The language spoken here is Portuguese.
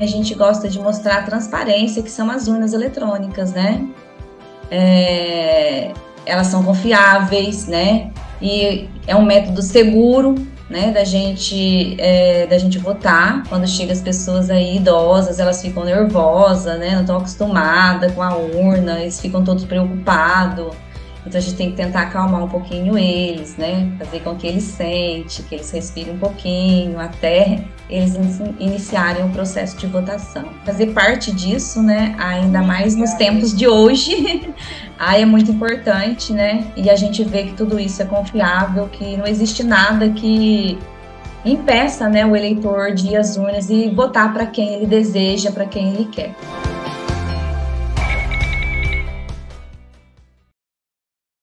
A gente gosta de mostrar a transparência que são as urnas eletrônicas, né? É, elas são confiáveis, né? E é um método seguro, né? Da gente, é, da gente votar. Quando chega as pessoas aí idosas, elas ficam nervosas, né? Não estão acostumadas com a urna, eles ficam todos preocupados. Então a gente tem que tentar acalmar um pouquinho eles, né? Fazer com que eles sentem, que eles respirem um pouquinho, até eles iniciarem o processo de votação. Fazer parte disso, né? Ainda mais nos tempos de hoje, aí é muito importante, né? E a gente vê que tudo isso é confiável, que não existe nada que impeça, né, o eleitor de ir às urnas e votar para quem ele deseja, para quem ele quer.